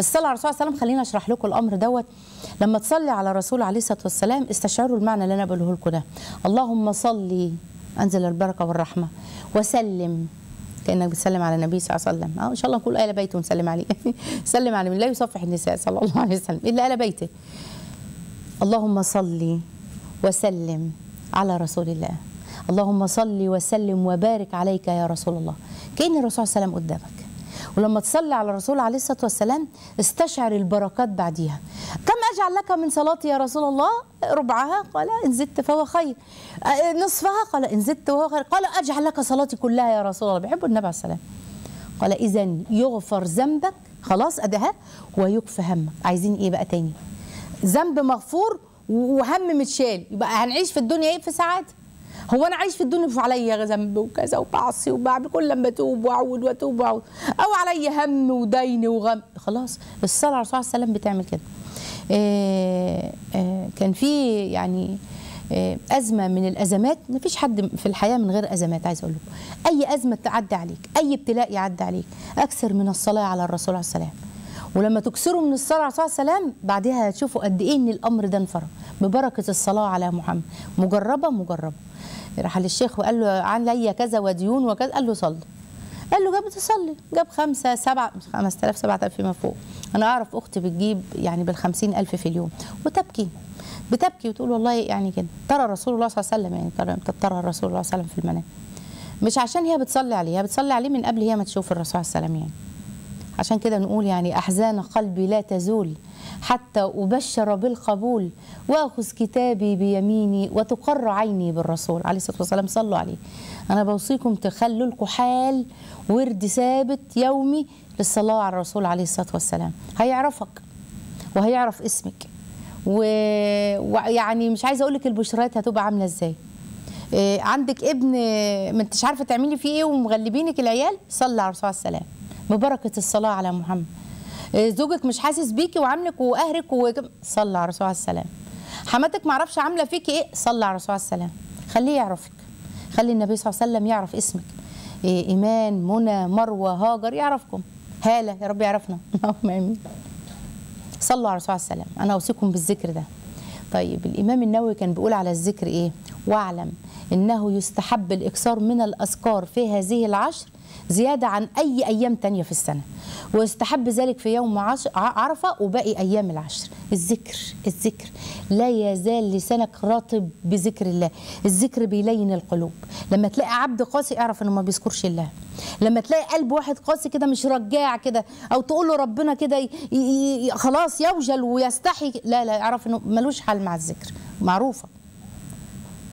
الصلاه على الرسول عليه وسلم خليني أشرح لكم الأمر دوت. لما تصلي على الرسول عليه الصلاة والسلام استشعروا المعنى اللي أنا بقوله لكم ده. اللهم صلي أنزل البركة والرحمة وسلم كأنك بتسلم على النبي صلى الله عليه وسلم. آه إن شاء الله نقول أهل بيته ونسلم عليه. سلم على من لا يصفح النساء صلى الله عليه وسلم إلا أهل بيته. اللهم صل وسلم على رسول الله. اللهم صل وسلم وبارك عليك يا رسول الله. كأن الرسول صلى الله عليه وسلم قدامك. ولما تصلي على الرسول عليه الصلاة والسلام استشعر البركات بعديها. كم أجعل لك من صلاتي يا رسول الله؟ ربعها؟ قال إن زدت فهو خير. آه، نصفها؟ قال إن زدت فهو خير. قال أجعل لك صلاتي كلها يا رسول الله. بيحبوا النبي عليه السلام قال إذا يغفر ذنبك. خلاص أدها ويكفى همك عايزين إيه بقى تاني؟ ذنب مغفور وهم متشال. يبقى هنعيش في الدنيا إيه؟ في سعادة. هو أنا عايش في الدنيا في عليا ذنب وكذا وبعصي وبعمل كل لما أتوب وأعود وأتوب وأعود. أو عليا هم ودين وغم. خلاص الصلاه على الرسول صلى الله عليه وسلم بتعمل كده. آه، آه، كان في يعني آه، أزمة من الأزمات. ما فيش حد في الحياة من غير أزمات عايز أقول لكم أي أزمة تعدي عليك أي ابتلاء يعدي عليك أكثر من الصلاة على الرسول عليه السلام. ولما تكسروا من الصلاة على الرسول عليه السلام بعدها هتشوفوا قد إيه إن الأمر ده انفرد. ببركة الصلاة على محمد. مجربة مجربة. راح للشيخ وقال له علي كذا وديون وكذا قال له صلي. قال له جاب تصلي جاب خمسة سبعة مش خمسة آلاف سبعة آلاف فيما فوق. أنا أعرف أختي بتجيب يعني بالخمسين ألف في اليوم وتبكي بتبكي وتقول والله يعني كده. ترى رسول الله صلى الله عليه وسلم يعني ترى, ترى رسول الله صلى الله عليه وسلم في المنام. مش عشان هي بتصلي عليه هي بتصلي عليه من قبل هي ما تشوف الرسول عليه السلام يعني. عشان كده نقول يعني أحزان قلبي لا تزول. حتى أبشر بالقبول وأخذ كتابي بيميني وتقر عيني بالرسول عليه الصلاة والسلام. صلوا عليه. أنا بوصيكم تخلوا لكم حال ورد ثابت يومي للصلاة على الرسول عليه الصلاة والسلام. هيعرفك وهيعرف اسمك. ويعني مش عايزة أقول لك البشرات هتبقى عاملة إزاي. إيه، عندك ابن آه، ما أنتش عارفة تعملي فيه إيه ومغلبينك العيال؟ صلي على الرسول عليه السلام. ببركة الصلاة على محمد. إيه، زوجك مش حاسس بيكي وعاملك وقهرك وكم- صلي على الرسول عليه السلام. حماتك ما أعرفش عاملة فيكي إيه صلي على الرسول عليه السلام. خليه يعرفك. خلي النبي صلى الله عليه وسلم يعرف اسمك. إيه، إيمان منى مروة هاجر يعرفكم. هالة يا رب يعرفنا. اللهم آمين. صلوا على الرسول عليه السلام. أنا أوصيكم بالذكر ده. طيب الإمام النووي كان بيقول على الذكر إيه؟ واعلم إنه يستحب الإكثار من الأذكار في هذه العشر زيادة عن أي أيام تانية في السنة. ويستحب ذلك في يوم عش- ع- عرفة وباقي أيام العشر. الذكر الذكر. لا يزال لسانك رطب بذكر الله. الذكر بيلين القلوب. لما تلاقي عبد قاسي اعرف إنه ما بيذكرش الله. لما تلاقي قلب واحد قاسي كده مش رجاع كده أو تقول له ربنا كده خلاص يوجل ويستحي. لا لا اعرف إنه ملوش حل مع الذكر. معروفة.